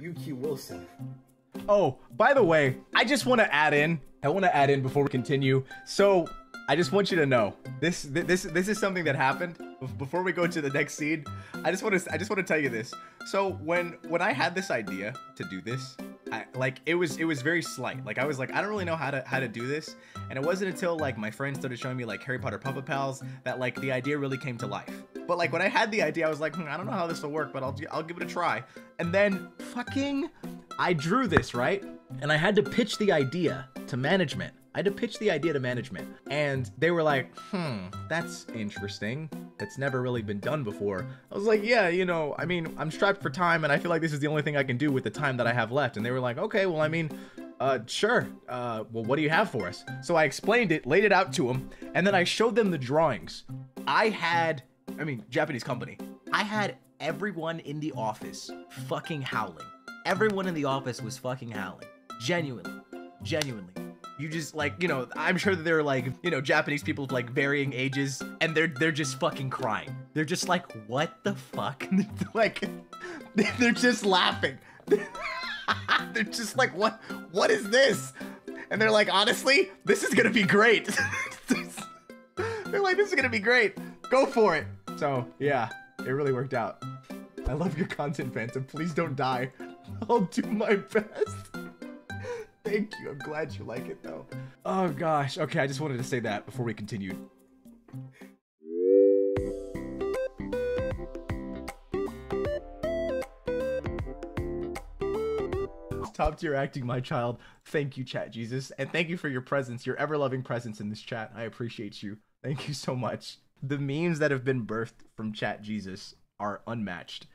UQ Wilson. Oh, by the way, I just want to add in. I want to add in before we continue. So, I just want you to know this. This this is something that happened before we go to the next scene. I just want to. I just want to tell you this. So when when I had this idea to do this, I, like it was it was very slight. Like I was like I don't really know how to how to do this, and it wasn't until like my friends started showing me like Harry Potter Puppet Pals that like the idea really came to life. But like when I had the idea, I was like, hmm, I don't know how this will work, but I'll I'll give it a try. And then fucking, I drew this right, and I had to pitch the idea to management. I had to pitch the idea to management, and they were like, hmm, that's interesting. That's never really been done before. I was like, yeah, you know, I mean, I'm strapped for time, and I feel like this is the only thing I can do with the time that I have left. And they were like, okay, well, I mean, uh, sure. Uh, well, what do you have for us? So I explained it, laid it out to them, and then I showed them the drawings. I had, I mean, Japanese company. I had everyone in the office fucking howling. Everyone in the office was fucking howling. Genuinely. Genuinely you just like you know i'm sure that there are like you know japanese people of like varying ages and they're they're just fucking crying they're just like what the fuck like they're just laughing they're just like what what is this and they're like honestly this is gonna be great they're like this is gonna be great go for it so yeah it really worked out i love your content phantom please don't die i'll do my best Thank you. I'm glad you like it though. Oh gosh. Okay, I just wanted to say that before we continued. Top tier acting, my child. Thank you, Chat Jesus. And thank you for your presence, your ever loving presence in this chat. I appreciate you. Thank you so much. The memes that have been birthed from Chat Jesus are unmatched.